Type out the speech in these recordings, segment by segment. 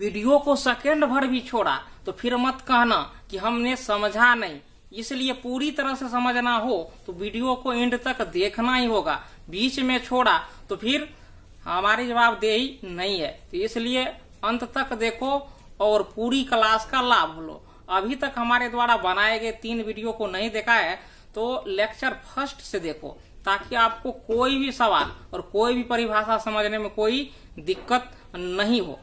Video को second भर भी छोड़ा तो फिर मत कहना कि हमने समझा नहीं। इसलिए पूरी तरह से समझना हो तो वीडियो को एंड तक देखना ही होगा। बीच में छोड़ा तो फिर हमारी जवाबदेही नहीं है। तो इसलिए अंत तक देखो और पूरी क्लास का लाभ लो। अभी तक हमारे द्वारा बनाए गए तीन वीडियो को नहीं देखा है तो लेक्चर फ़र्स्ट से देखो, ताकि आपको कोई भी सवाल और कोई भी परिभाषा समझने में कोई दिक्कत नहीं हो।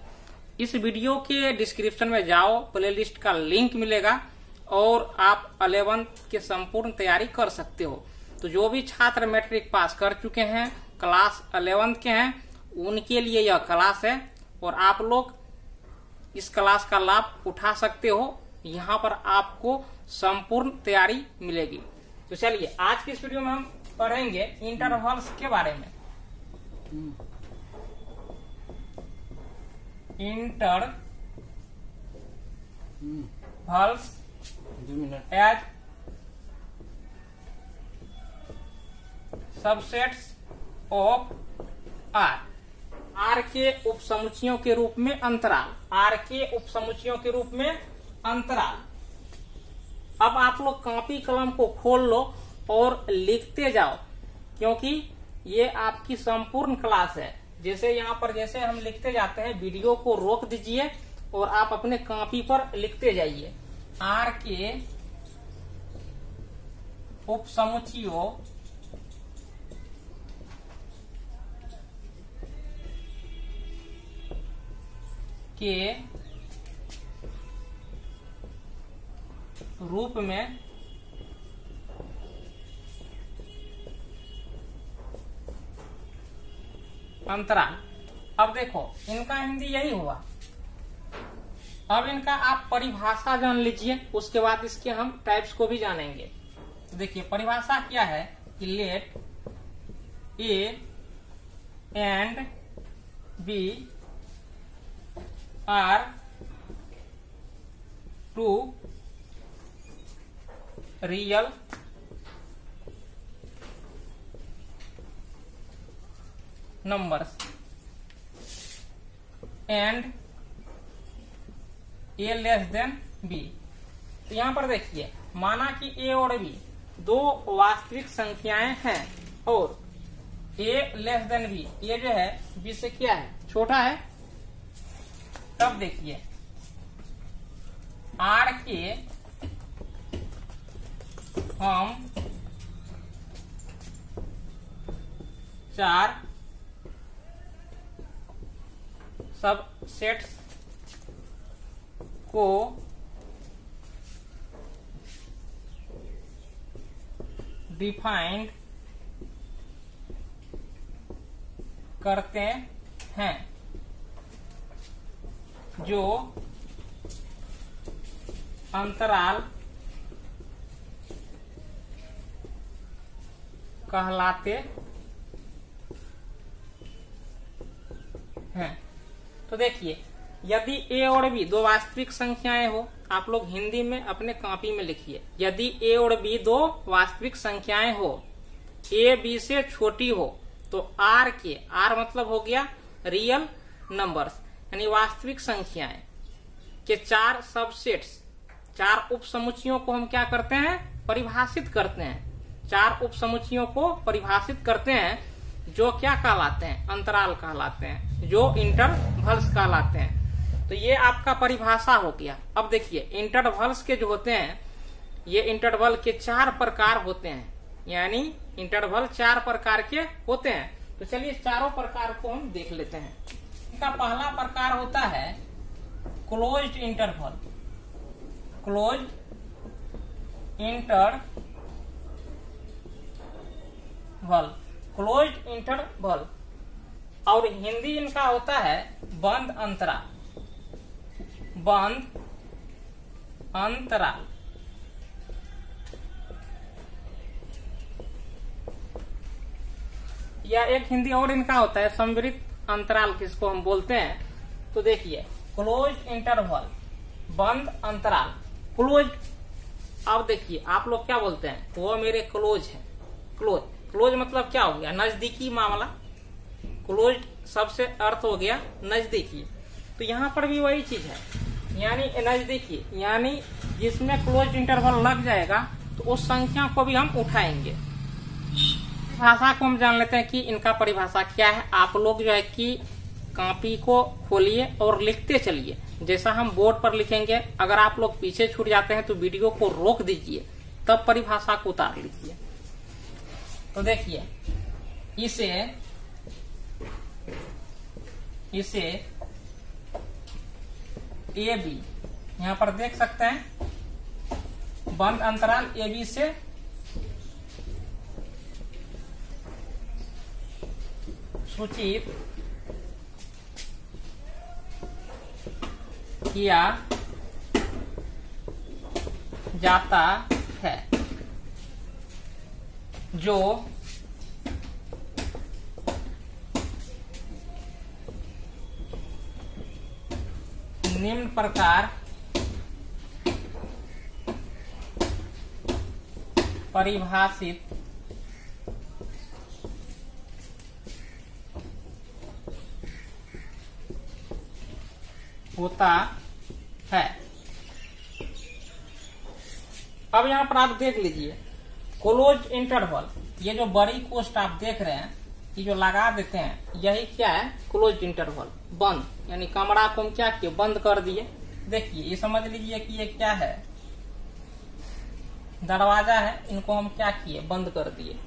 इस वीडियो के डिस्क्रिप्शन में जाओ, प्लेलिस्ट का लिंक मिलेगा और आप अलेवन के संपूर्ण तैयारी कर सकते हो। तो जो भी छात्र मैट्रिक पास कर चुके हैं, क्लास अलेवन के हैं, उनके लिए यह क्लास है और आप लोग इस क्लास का लाभ उठा सकते हो। यहाँ पर आपको संपूर्ण तैयारी मिलेगी। तो चलिए, आज की इस वीडियो में हम पढ़ेंगे इंटरवल्स के बारे में। इंटर minute as subsets of R R के उपसमुचियों के रूप में अंतराल। आर के उपसमुचियों के रूप में अंतराल। अब आप लोग कॉपी कलम को खोल लो और लिखते जाओ क्योंकि ये आपकी संपूर्ण क्लास है। जैसे यहाँ पर जैसे हम लिखते जाते हैं वीडियो को रोक दीजिए और आप अपने कॉपी पर लिखते जाइए। आर के उपसमुचियों के रूप में अंतराल। अब देखो, इनका हिंदी यही हुआ। अब इनका आप परिभाषा जान लीजिए, उसके बाद इसके हम टाइप्स को भी जानेंगे। तो देखिए, परिभाषा क्या है कि let a and b are two real numbers. And a less than b. तो यहाँ पर देखिए, माना कि a और b दो वास्तविक संख्याएँ हैं और a लेस देन b, ये जो है, b से क्या है? छोटा है। तब देखिए, r के हम चार सब सेट्स को डिफाइंड करते हैं जो अंतराल कहलाते हैं। तो देखिए, यदि ए और बी दो वास्तविक संख्याएँ हो, आप लोग हिंदी में अपने कॉपी में लिखिए। यदि ए और बी दो वास्तविक संख्याएँ हो, ए, बी से छोटी हो तो आर के, आर मतलब हो गया रियल नंबर्स यानी वास्तविक संख्याएँ, के चार सबसेट्स चार उप समुचियों को हम क्या करते हैं? परिभाषित करते हैं। चार उप समुचियों को परिभाषित करते हैं जो क्या कहलाते हैं? अंतराल कहलाते हैं। जो इंटरवल्स कहलाते हैं। तो ये आपका परिभाषा हो गया। अब देखिए इंटरवल्स के जो होते हैं, ये इंटरवल के चार प्रकार होते हैं। यानी इंटरवल चार प्रकार के होते हैं। तो चलिए चारों प्रकार को हम देख लेते हैं। इनका पहला प्रकार होता है closed interval closed interval closed interval. और हिंदी इनका होता है बंद अंतराल बंद अंतराल या एक हिंदी और इनका होता है संवृत अंतराल, किसको हम बोलते हैं। तो देखिए क्लोज इंटरवल, बंद अंतराल। क्लोज अब देखिए, आप लोग क्या बोलते हैं? वो मेरे क्लोज है। क्लोज। क्लोज मतलब क्या हो गया? नजदीकी मामला। क्लोज सबसे अर्थ हो गया नजदीकी। तो यहाँ पर भी वही चीज़ है। यानी नजदीकी, यानी जिसमें क्लोज इंटरवल लग जाएगा तो उस संख्या को भी हम उठाएँगे। भाषा को हम जान लेते हैं कि इनका परिभाषा क्या है। आप लोग जो है कि कॉपी को खोलिए और लिखते चलिए। जैसा हम बोर्ड पर लिखेंगे, अगर आप लोग पीछे छूट जाते हैं तो वीडियो को रोक दीजिए, तब परिभाषा को उतार लीजिए। तो देखिए, इसे इसे ए बी यहाँ पर देख सकते हैं, बंद अंतराल ए बी से सूचित किया जाता है। जो निम्न प्रकार परिभाषित होता है। अब यहाँ पर आप देख लीजिए। क्लोज इंटरवल ये जो बड़ी कोस्ट आप देख रहे हैं, ये जो लगा देते हैं, यही क्या है? क्लोज इंटरवल बंद, यानी कमरा को हम क्या किए? बंद कर दिए। देखिए, ये समझ लीजिए कि ये क्या है। दरवाज़ा है, इनको हम क्या किए? बंद कर दिए।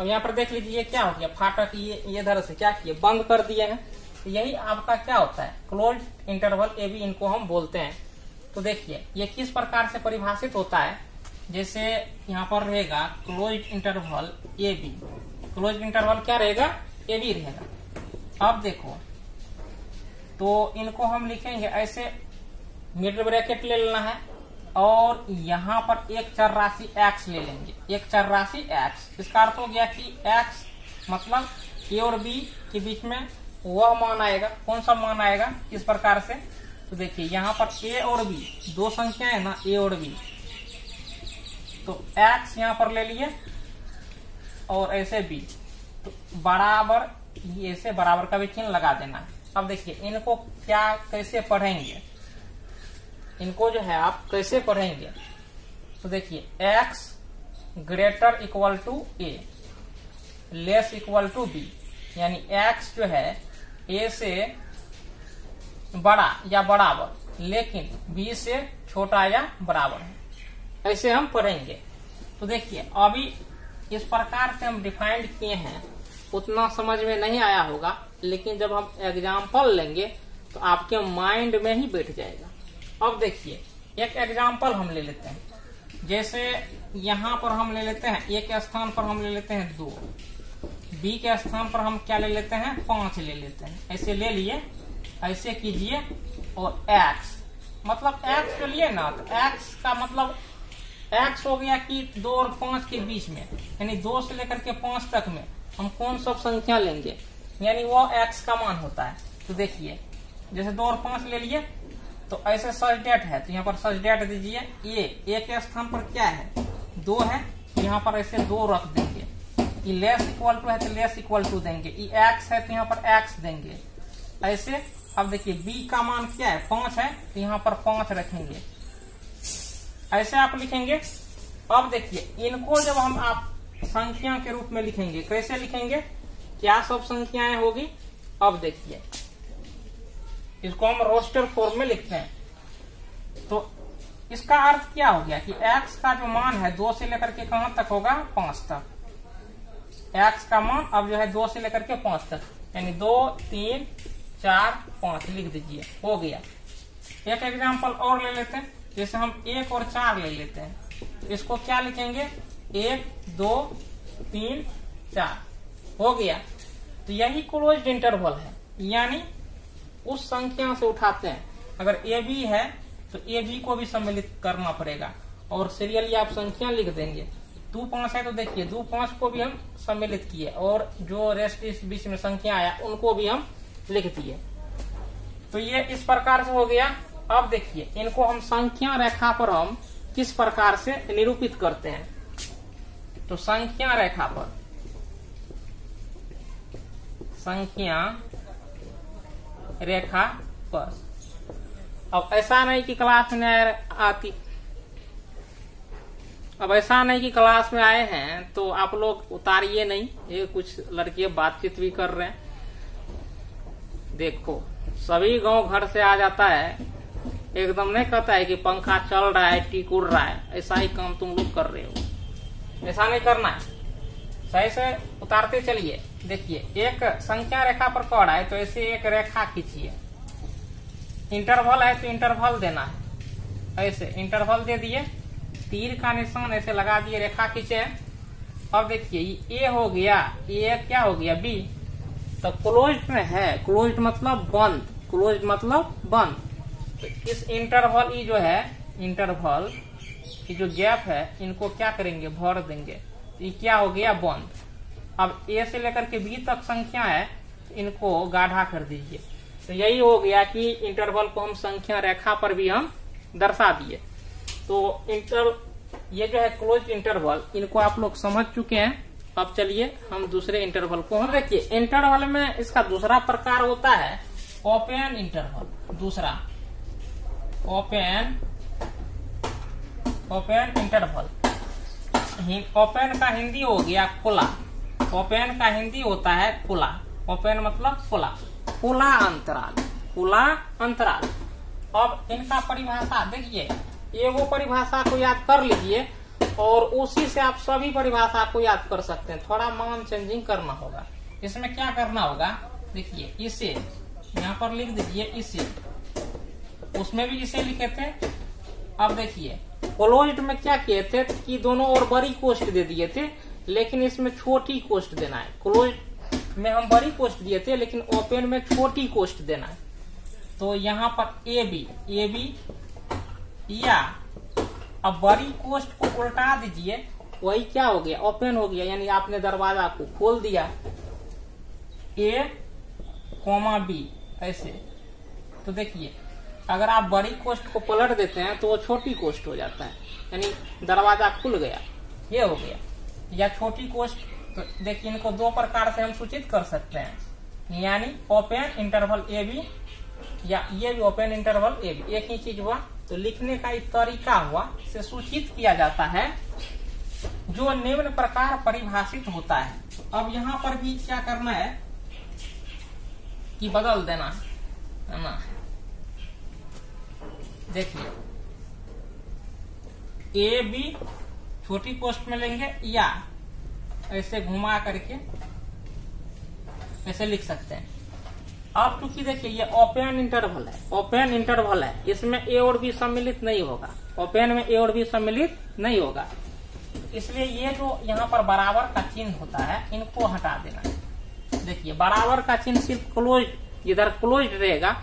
अब यहाँ पर देख लीजिए क्या हो गया? फाटक ये इधर से क्या किए? बंद कर दिए हैं। तो यही आपका क्या होता है? क्लोज इंटरवल ए बी इनको हम बोलते हैं। तो देखिए, ये किस प्रकार से परिभाषित होता है? जैसे यहाँ पर रहेगा close interval a b close interval क्या रहेगा? ए बी रहेगा। अब देखो तो इनको हम लिखेंगे ऐसे। मिडल ब्रैकेट ले लेना है और यहाँ पर एक चर राशि एक्स ले लेंगे। एक चर राशि एक्स इसका अर्थ हो गया कि एक्स मतलब ए और बी के बीच में वह मान आएगा, कौन सा मान आएगा इस प्रकार से? तो देखिए, यहाँ पर ए और बी दो संख्या है ना ए और बी तो एक्स यहाँ पर ले लिए और ऐसे बी तो बराबर ऐसे बराबर का भी चिन्ह लगा देना। अब देखिए, इनको क्या, कैसे पढ़ेंगे? इनको जो है, आप कैसे पढ़ेंगे? तो देखिए, x greater equal to a less equal to b यानी x जो है a से बड़ा या बराबर, लेकिन बी से छोटा या बराबर है। ऐसे हम पढ़ेंगे। तो देखिए, अभी इस प्रकार से हम डिफाइंड किए हैं, उतना समझ में नहीं आया होगा, लेकिन जब हम एग्ज़ाम्पल लेंगे तो आपके माइंड में ही बैठ जाएगा। अब देखिए, एक एग्ज़ाम्पल हम ले लेते हैं। जैसे यहाँ पर हम ले लेते हैं, एक स्थान पर हम ले लेते हैं दो। बी के स्थान पर हम क्या ले लेते हैं? पाँच ले लेते हैं। ऐसे ले लिए, ऐसे कीजिए और एक्स मतलब एक्स के लिए ना तो एक्स का मतलब एक्स हो गया कि दो और पाँच के बीच में, यानी दो से लेकर के पाँच तक में हम कौन सब संख्या लेंगे? यानी वो एक्स का मान होता है। तो देखिए, जैसे दो और पाँच ले लिए तो ऐसे सच डेट है तो यहाँ पर सच डेट दीजिए। ए ए के स्थान पर क्या है? दो है, यहाँ पर ऐसे दो रख देंगे ये लेस इक्वल टू है तो लेस इक्वल टू देंगे। ये एक्स है तो यहाँ पर एक्स देंगे। ऐसे, अब देखिए बी का मान क्या है? पाँच है तो यहाँ पर पाँच रखेंगे। ऐसे आप लिखेंगे। अब देखिए, इनको जब हम आप संख्या के रूप में लिखेंगे, कैसे लिखेंगे? क्या सब संख्याएँ होगी? अब देखिए, इसको हम रोस्टर फॉर्म में लिखते हैं। तो इसका अर्थ क्या हो गया कि x का जो मान है, दो से लेकर के कहाँ तक होगा? पाँच तक। X का मान अब जो है दो से लेकर के पाँच तक, यानी दो, तीन, चार, पाँच लिख दीजिए, हो गया। एक एग्ज़ाम्पल और ले लेते हैं जैसे हम एक और चार ले लेते हैं। इसको क्या लिखेंगे? एक, दो, तीन, चार। हो गया। तो यही क्लोज इंटरवल है। यानी उस संख्या से उठाते हैं। अगर ए बी है तो ए बी को भी सम्मिलित करना पड़ेगा। और सीरियली आप संख्या लिख देंगे। दो पाँच है तो देखिए, दो पाँच को भी हम सम्मिलित किए और जो रेस्ट इस बीच में संख्या आया, उनको भी हम लिख दिए। तो ये इस प्रकार से हो गया। अब देखिए, इनको हम संख्या रेखा पर हम किस प्रकार से निरूपित करते हैं? तो संख्या रेखा पर। संख्या रेखा पर। अब ऐसा नहीं कि क्लास में आती अब ऐसा नहीं कि क्लास में आए हैं तो आप लोग उतारिए नहीं। ये कुछ लड़के बातचीत भी कर रहे हैं। देखो, सभी गाँव घर से आ जाता है। एकदम नहीं कहता है कि पंखा चल रहा है, टीक उड़ रहा है। ऐसा ही काम तुम लोग कर रहे हो। ऐसा नहीं करना है। सही से उतारते चलिए। देखिए, एक संख्या रेखा पर कौड़ है तो ऐसे एक रेखा खींचिए। इंटरवल है तो इंटरवल देना है। ऐसे इंटरवल दे दिए। तीर का निशान ऐसे लगा दिए, रेखा खींचे। अब देखिए, ये ए हो गया ए क्या हो गया? बी। तो क्लोज में है। क्लोज मतलब बंद। क्लोज मतलब बंद। तो इस इंटरवल ये जो है इंटरवल ये जो गैप है, इनको क्या करेंगे? भर देंगे। तो ये क्या हो गया? बंद। अब ए से लेकर के बी तक संख्या है तो इनको गाढ़ा कर दीजिए। तो यही हो गया कि इंटरवल को हम संख्या, रेखा पर भी हम दर्शा दिए। तो इंटर ये जो है क्लोज इंटरवल इनको आप लोग समझ चुके हैं। अब चलिए, हम दूसरे इंटरवल को हम देखिए इंटरवल में इसका दूसरा प्रकार होता है ओपन इंटरवल दूसरा ओपन ओपन इंटरवल ओपन का हिंदी हो गया खुला। ओपन का हिंदी होता है खुला। ओपन मतलब खुला। खुला अंतराल। खुला अंतराल। अब इनका परिभाषा देखिए। एगो परिभाषा को याद कर लीजिए और उसी से आप सभी परिभाषा को याद कर सकते हैं। थोड़ा मान चेंजिंग करना होगा। इसमें क्या करना होगा? देखिए, इसे, यहाँ पर लिख दीजिए इसे। उसमें भी इसे लिखे थे। अब देखिए क्लोज्ड में क्या किए थे? कि दोनों और बड़ी कोष्ट दे दिए थे, लेकिन इसमें छोटी कोष्ट देना है। क्लोज में हम बड़ी कोष्ट दिए थे, लेकिन ओपन में छोटी कोष्ट देना है। तो यहाँ पर ए बी ए बी या अब बड़ी कोष्ट को उल्टा दीजिए, वही क्या हो गया? ओपन हो गया, यानी आपने दरवाज़ा को खोल दिया। ए कोमा बी ऐसे। तो देखिए, अगर आप बड़ी कोष्ट को पलट देते हैं तो वो छोटी कोष्ट हो जाता है। यानी दरवाज़ा खुल गया। ये हो गया। या छोटी कोष्ट तो देखिए, इनको दो प्रकार से हम सूचित कर सकते हैं। यानी ओपन इंटरवल ए बी या ये भी ओपन इंटरवल ए बी एक ही चीज़ हुआ तो लिखने का एक तरीका हुआ, से सूचित किया जाता है, जो निम्न प्रकार परिभाषित होता है। अब यहाँ पर भी क्या करना है? कि बदल देना है ना? देखिए ए बी छोटी पोस्ट में लेंगे या ऐसे घुमा करके ऐसे लिख सकते हैं। अब चूँकि देखिए, ये ओपन इंटरवल है ओपन इंटरवल है, इसमें ए और बी सम्मिलित नहीं होगा। ओपन में ए और बी सम्मिलित नहीं होगा। इसलिए ये जो यहाँ पर बराबर का चिन्ह होता है, इनको हटा देना। देखिए, बराबर का चिन्ह सिर्फ़ क्लोज इधर क्लोज रहेगा,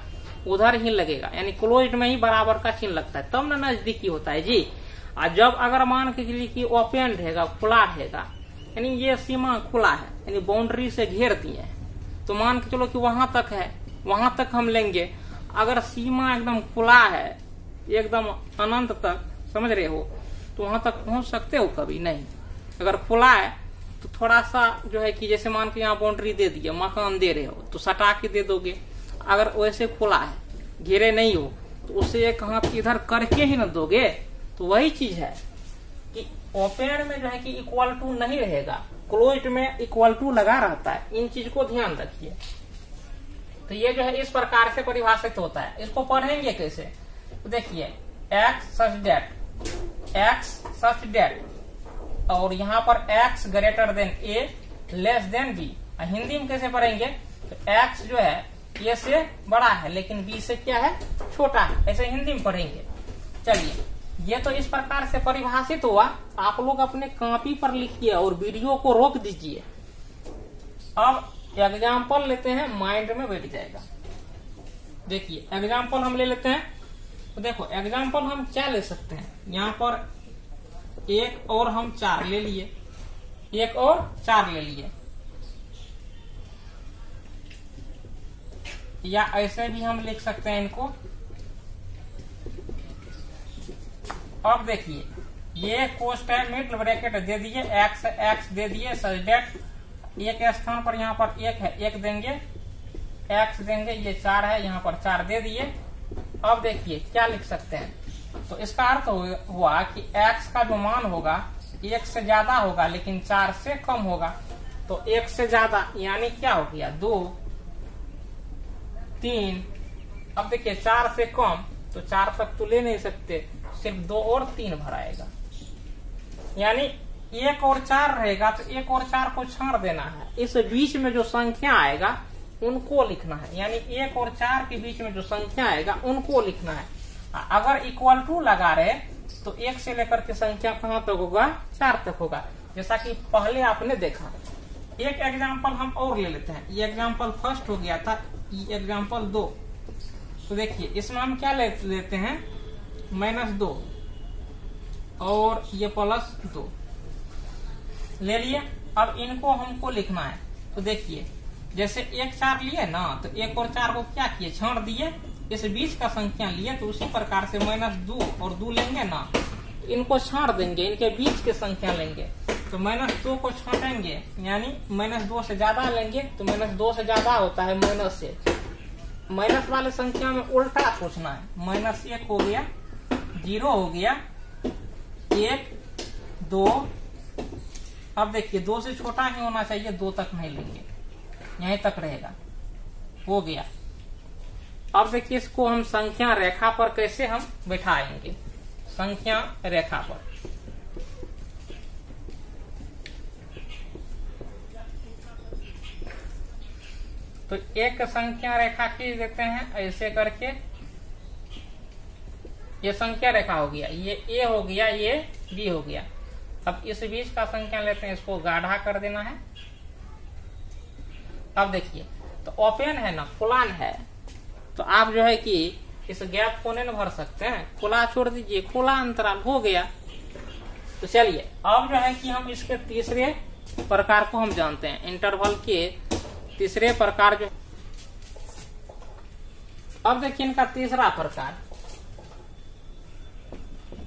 उधर ही लगेगा। यानी क्लोज में ही बराबर का चिन्ह लगता है। तब तो ना नजदीकी होता है, जी। और जब अगर मान के चलिए कि ओपन रहेगा, खुला रहेगा, यानी ये सीमा खुला है, यानी बाउंड्री से घेर दिए है। तो मान के चलो कि वहाँ तक है, वहाँ तक हम लेंगे। अगर सीमा एकदम खुला है, एकदम अनंत तक, समझ रहे हो तो वहाँ तक पहुँच सकते हो कभी? नहीं। अगर खुला है तो थोड़ा सा जो है कि जैसे मान के यहाँ बाउंड्री दे दिए मकान दे रहे हो तो सटा के दे दोगे। अगर वैसे खुला है, घेरे नहीं हो तो उससे एक हाथ इधर करके ही ना दोगे। तो वही चीज़ है कि ओपन में जो है कि इक्वल टू नहीं रहेगा। क्लोज में इक्वल टू लगा रहता है। इन चीज़ को ध्यान रखिए। तो ये जो है, इस प्रकार से परिभाषित होता है। इसको पढ़ेंगे कैसे? तो देखिए x such that x such that और यहाँ पर x greater than a less than b Hindi में कैसे पढ़ेंगे? तो एक्स जो है ए से बड़ा है, लेकिन बी से क्या है? छोटा है। ऐसे हिंदी में पढ़ेंगे। चलिए। ये तो इस प्रकार से परिभाषित हुआ। आप लोग अपने कॉपी पर लिखिए और वीडियो को रोक दीजिए। अब एग्ज़ाम्पल लेते हैं माइंड में बैठ जाएगा। देखिए एग्ज़ाम्पल हम ले लेते हैं। तो देखो एग्ज़ाम्पल हम क्या ले सकते हैं? यहाँ पर एक और हम चार ले लिए। एक और चार ले लिए। या ऐसे भी हम लिख सकते हैं इनको। अब देखिए, ये कोस्ट है मिडल ब्रैकेट दे दिए एक्स एक्स दे दिए सच डेट एक स्थान पर यहाँ पर एक है, एक देंगे एक्स देंगे, ये चार है, यहाँ पर चार दे दिए। अब देखिए, क्या लिख सकते हैं? तो इसका अर्थ हुआ कि एक्स का जो मान होगा, एक से ज़्यादा होगा, लेकिन चार से कम होगा। तो एक से ज़्यादा, यानी क्या हो गया? दो, तीन। अब देखिए, चार से कम तो चार तक तो ले नहीं सकते। सिर्फ़ दो और तीन भराएगा। यानी एक और चार रहेगा तो एक और चार को छाड़ देना है। इस बीच में जो संख्या आएगा, उनको लिखना है। यानी एक और चार के बीच में जो संख्या आएगा, उनको लिखना है। अगर इक्वल टू लगा रहे तो एक से लेकर के संख्या कहाँ तक तो होगा? चार तक होगा। जैसा कि पहले आपने देखा। एक एग्ज़ाम्पल हम और ले लेते हैं। ये एग्ज़ाम्पल फ़र्स्ट हो गया था, ये एग्ज़ाम्पल दो। तो देखिए इसमें हम क्या लेते हैं? माइनस दो। और ये प्लस दो। ले लिए। अब इनको हमको लिखना है। तो देखिए, जैसे एक चार लिए ना तो एक और चार को क्या किए? छाड़ दिए। इस बीच का संख्या लिए तो उसी प्रकार से माइनस दो और दो लेंगे ना। इनको छाड़ देंगे, इनके बीच के संख्या लेंगे। तो माइनस दो को छाटेंगे, यानी माइनस दो से ज़्यादा लेंगे तो माइनस दो से ज़्यादा होता है माइनस से माइनस वाले संख्या में उल्टा सोचना है। माइनस एक हो गया। ज़ीरो हो गया। एक, दो। अब देखिए, दो से छोटा ही होना चाहिए, दो तक नहीं लेंगे। यहीं तक रहेगा। हो गया। अब देखिए, इसको हम संख्या रेखा पर कैसे हम बैठाएँगे? संख्या रेखा पर। तो एक संख्या रेखा खींच देते हैं, ऐसे करके ये संख्या रेखा हो गया, ये ए हो गया, ये बी हो गया। अब इस बीच का संख्या लेते हैं, इसको गाढ़ा कर देना है। अब देखिए तो ओपन है ना खुलान है। तो आप जो है कि इस गैप को नहीं भर सकते हैं। खुला छोड़ दीजिए खुला अंतराल हो गया। तो चलिए, अब जो है कि हम इसके तीसरे प्रकार को हम जानते हैं। इंटरवल के तीसरे प्रकार जो अब देखिए इनका तीसरा प्रकार।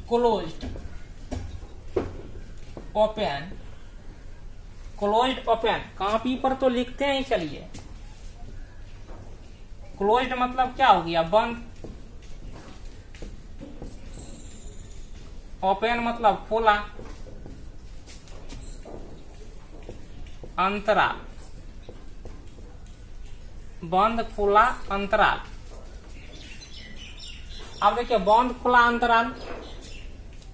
Closed open closed open copy पर तो लिखते हैं, चलिए। क्लोज्ड मतलब क्या हो गया? बंद। ओपन मतलब खोला। अंतराल। बंद, खुला, अंतराल। अब देखिए, बंद, खुला, अंतराल।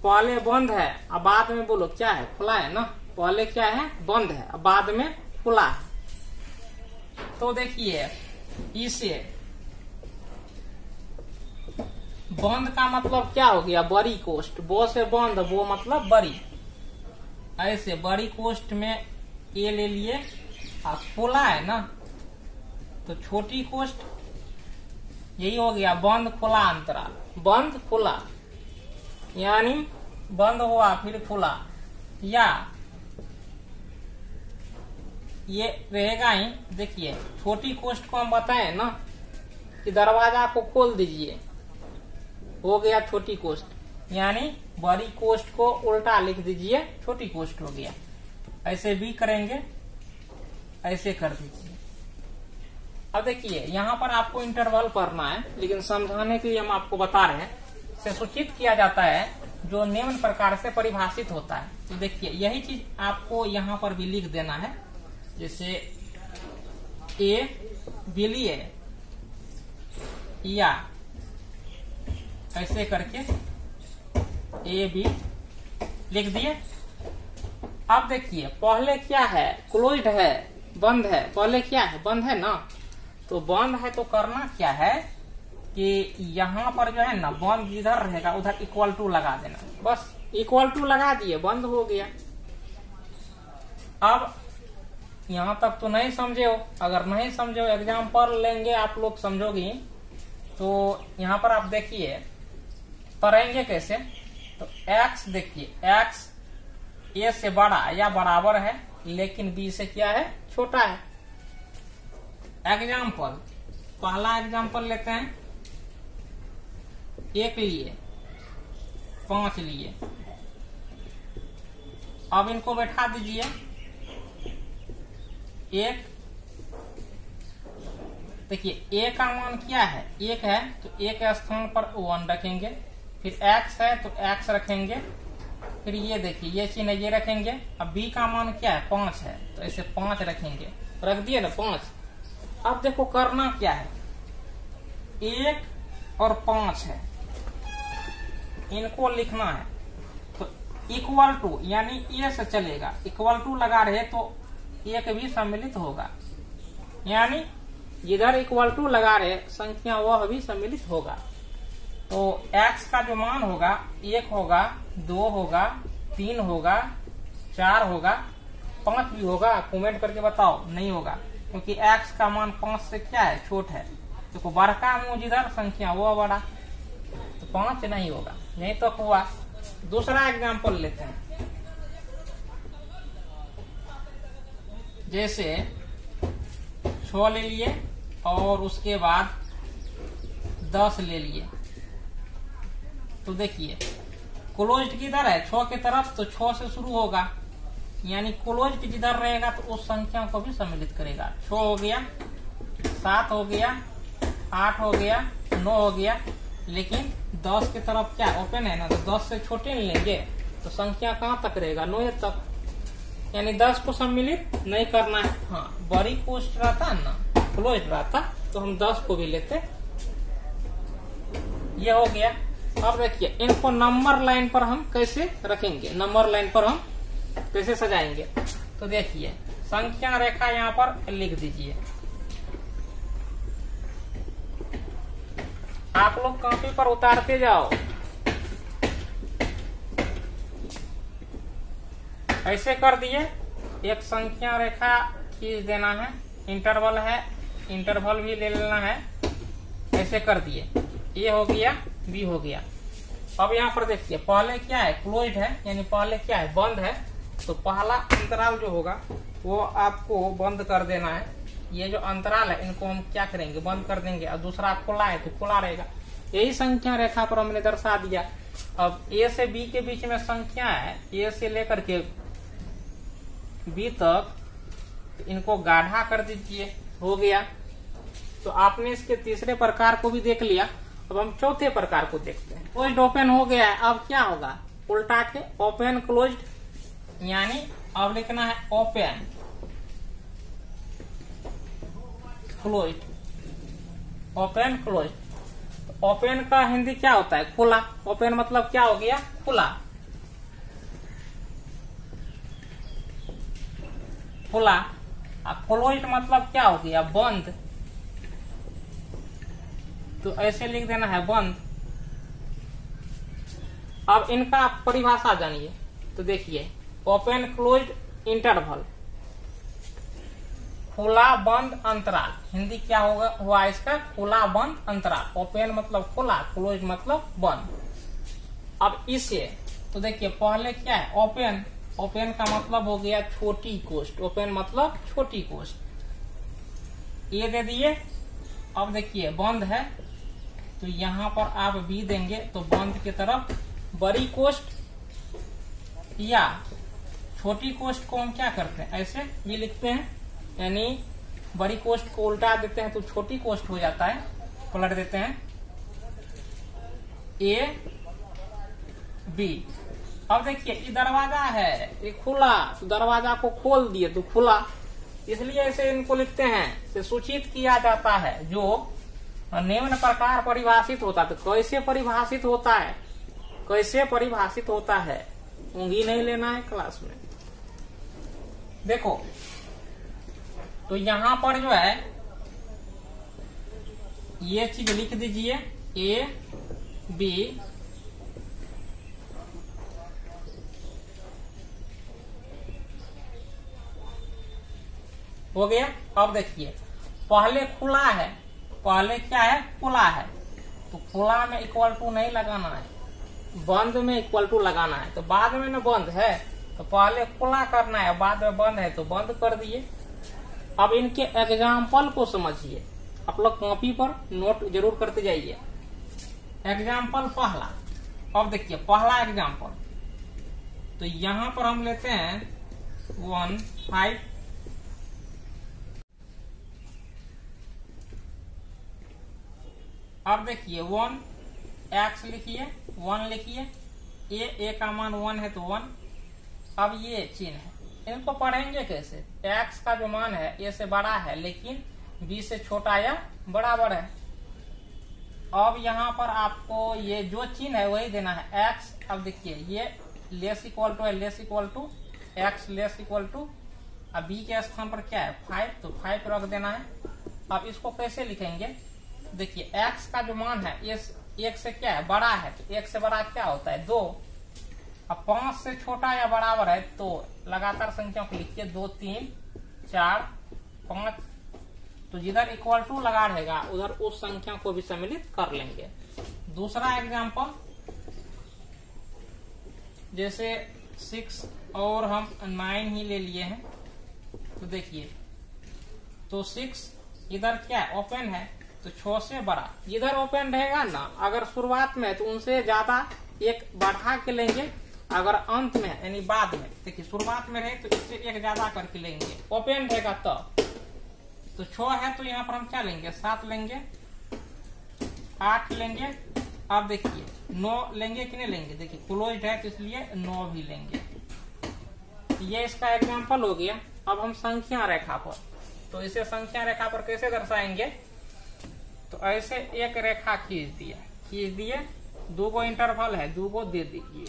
पहले बंद है, अब बाद में बोलो, क्या है? खुला है ना? पहले क्या है? बंद है, अब बाद में खुला है। तो देखिए, इसे बंद का मतलब क्या हो गया? बड़ी कोस्ट बो से बंद वो मतलब बड़ी। ऐसे बड़ी कोस्ट में ए ले लिए और खुला है ना? तो छोटी कोस्ट यही हो गया बंद खुला अंतराल। बंद खुला। यानी बंद हुआ, फिर खुला। या ये रहेगा ही, देखिए, छोटी कोष्ट को हम बताए ना, कि दरवाज़ा को खोल दीजिए। हो गया छोटी कोष्ट यानी बड़ी कोष्ट को उल्टा लिख दीजिए, छोटी कोष्ट हो गया। ऐसे भी करेंगे, ऐसे कर दीजिए। अब देखिए, यहाँ पर आपको इंटरवल पढ़ना है, लेकिन समझाने के लिए हम आपको बता रहे हैं से सूचित किया जाता है, जो निम्न प्रकार से परिभाषित होता है। तो देखिए, यही चीज़ आपको यहाँ पर भी लिख देना है। जैसे ए बिलिए या, ऐसे करके ए बी लिख दिए। अब देखिए, पहले क्या है? क्लोज्ड है, बंद है। पहले क्या है? बंद है ना? तो बंद है तो करना क्या है? कि यहाँ पर जो है ना बंद जिधर रहेगा उधर इक्वल टू लगा देना। बस। इक्वल टू लगा दिए बंद हो गया। अब यहाँ तक तो नहीं समझे हो। अगर नहीं समझे हो एग्ज़ाम्पल लेंगे आप लोग समझोगी। तो यहाँ पर आप देखिए करेंगे कैसे? तो x देखिए x a से बड़ा या बराबर है लेकिन b से क्या है? छोटा है। एग्ज़ाम्पल पहला एग्ज़ाम्पल लेते हैं। एक लिए, पाँच लिए। अब इनको बैठा दीजिए। एक, देखिए ए का मान क्या है? एक है तो ए के स्थान पर वन रखेंगे। फिर एक्स है तो एक्स रखेंगे। फिर ये देखिए, ये चिन्ह ये रखेंगे। अब बी का मान क्या है? पाँच है तो ऐसे पाँच रखेंगे। रख दिए ना पाँच? अब देखो करना क्या है। एक और पाँच है। इनको लिखना है। तो इक्वल टू यानी ए से चलेगा। इक्वल टू लगा रहे तो एक भी सम्मिलित होगा। यानी जिधर इक्वल टू लगा रहे, संख्या वह भी सम्मिलित होगा। तो x का जो मान होगा, एक होगा, दो होगा, तीन होगा, चार होगा, पाँच भी होगा। कमेंट करके बताओ, नहीं होगा। क्योंकि x का मान पाँच से क्या है? छोट है। देखो तो बड़का मुँह जिधर, संख्या वो बड़ा। तो पाँच नहीं होगा। नहीं तो हुआ। दूसरा एग्ज़ाम्पल लेते हैं। जैसे, छ ले लिए और उसके बाद दस ले लिए। तो देखिए क्लोज किधर है? छ की तरफ़ तो छ से शुरू होगा। यानी क्लोज जिधर रहेगा तो उस संख्या को भी सम्मिलित करेगा। छ हो गया, सात हो गया, आठ हो गया, नौ हो गया लेकिन दस की तरफ़ क्या ओपन है ना तो दस से छोटे लेंगे तो संख्या कहाँ तक रहेगा? नौ तक यानी दस को सम्मिलित नहीं करना है। हाँ बड़ी पोस्ट रहता ना क्लोज रहता तो हम दस को भी लेते। ये हो गया। अब देखिए, इनको नंबर लाइन पर हम कैसे रखेंगे? नंबर लाइन पर हम कैसे सजाएँगे? तो देखिए, संख्या रेखा यहाँ पर लिख दीजिए। आप लोग कॉपी पर उतारते जाओ। ऐसे कर दिए। एक संख्या रेखा खींच देना है। इंटरवल है। इंटरवल भी ले लेना है। ऐसे कर दिए। ए हो गया, बी हो गया। अब यहाँ पर देखिए, पहले क्या है? क्लोज है, यानी पहले क्या है? बंद है। तो पहला अंतराल जो होगा, वो आपको बंद कर देना है। ये जो अंतराल है, इनको हम क्या करेंगे? बंद कर देंगे। और दूसरा खुला है तो खुला रहेगा। यही संख्या रेखा पर हमने दर्शा दिया। अब ए से बी के बीच में संख्या है ए से लेकर के बी तक तो इनको गाढ़ा कर दीजिए। हो गया। तो आपने इसके तीसरे प्रकार को भी देख लिया। अब हम चौथे प्रकार को देखते हैं। क्लोज ओपन हो गया है। अब क्या होगा? उल्टा के ओपन क्लोज यानी अब लिखना है open close open close open का हिंदी क्या होता है? खुला। ओपन मतलब क्या हो गया? खुला। खुला। क्लोज मतलब क्या हो गया? बंद। तो ऐसे लिख देना है, बंद। अब इनका परिभाषा जानिए। तो देखिए ओपन क्लोज इंटरवल खुला बंद अंतराल। हिंदी क्या होगा? हुआ इसका खुला बंद अंतराल। ओपन मतलब खुला क्लोज मतलब बंद। अब इसे तो देखिए, पहले क्या है? ओपन। ओपन का मतलब हो गया छोटी कोस्ट ओपन मतलब छोटी कोस्ट ये दे दिए। अब देखिए, बंद है। तो यहाँ पर आप बी देंगे तो बंद की तरफ़ बड़ी कोस्ट या छोटी कोस्ट को हम क्या करते हैं? ऐसे भी लिखते हैं। यानी बड़ी कोस्ट को उल्टा देते हैं तो छोटी कोस्ट हो जाता है, पलट देते हैं। ए बी अब देखिए, ये दरवाज़ा है, ये खुला तो दरवाज़ा को खोल दिए तो खुला। इसलिए ऐसे इनको लिखते हैं सूचित किया जाता है, जो निम्न प्रकार परिभाषित होता है। तो कैसे परिभाषित होता है? कैसे परिभाषित होता है? उंगी नहीं लेना है क्लास में। देखो तो यहाँ पर जो है, ये चीज़ लिख दीजिए ए बी हो गया? अब देखिए, पहले खुला है, पहले क्या है? खुला है। तो खुला में इक्वल टू नहीं लगाना है, बंद में इक्वल टू लगाना है। तो बाद में ना बंद है तो पहले खुला करना है बाद में बंद है तो बंद कर दिए। अब इनके एग्ज़ाम्पल को समझिए। आप लोग कॉपी पर नोट ज़रूर करते जाइए। एग्ज़ाम्पल पहला। अब देखिए, पहला एग्ज़ाम्पल। तो यहाँ पर हम लेते हैं वन फाइव। अब देखिए, वन एक्स लिखिए, वन लिखिए। ए ए का मान वन है तो वन। अब ये चिन्ह है। इनको पढ़ेंगे कैसे? एक्स का जो मान है ए से बड़ा है, लेकिन बी से छोटा या बराबर है। अब यहाँ पर आपको ये जो चिन्ह है, वही देना है। एक्स अब देखिए, ये लेस इक्वल टू है less equal to x less equal to अब बी के स्थान पर क्या है? फाइव तो फाइव रख देना है। अब इसको कैसे लिखेंगे? देखिए एक्स का जो मान है ये एक से क्या है? बड़ा है तो एक से बड़ा क्या होता है? दो। अब पाँच से छोटा या बराबर है तो लगातार संख्या को लिखिए, दो, तीन, चार, पाँच। तो जिधर इक्वल टू लगा रहेगा, उधर उस संख्या को भी सम्मिलित कर लेंगे। दूसरा एग्ज़ाम्पल जैसे सिक्स और हम नाइन ही ले लिए हैं तो देखिए तो सिक्स इधर क्या ओपन है तो छ से बड़ा। इधर ओपन रहेगा ना, अगर शुरुआत में तो उनसे ज़्यादा एक बढ़ा के लेंगे अगर अंत में, यानी बाद में, देखिए, शुरुआत में रहे तो इससे एक ज़्यादा करके लेंगे। ओपन रहेगा तब तो छ है तो यहाँ पर हम क्या लेंगे? सात लेंगे, आठ लेंगे। अब देखिए, नौ लेंगे कि नहीं लेंगे? देखिए क्लोज है तो इसलिए नौ भी लेंगे। ये इसका एग्ज़ाम्पल हो गया। अब हम संख्या रेखा पर। तो इसे संख्या रेखा पर कैसे दर्शाएँगे? तो ऐसे एक रेखा खींच दिया। खींच दिए, दो गो इंटरवल है, दो गो दे दीजिए।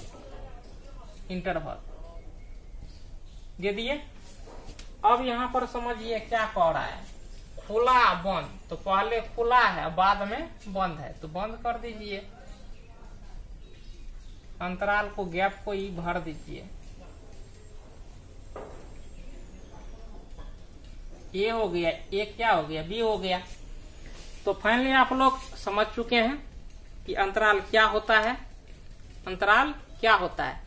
इंटरवल दे दिए। अब यहाँ पर समझिए क्या कह रहा है। खुला बंद। तो पहले खुला है बाद में बंद है। तो बंद कर दीजिए। अंतराल को गैप को ही भर दीजिए। ए हो गया, ए क्या हो गया, बी हो गया। तो फाइनली आप लोग समझ चुके हैं कि अंतराल क्या होता है। अंतराल क्या होता है?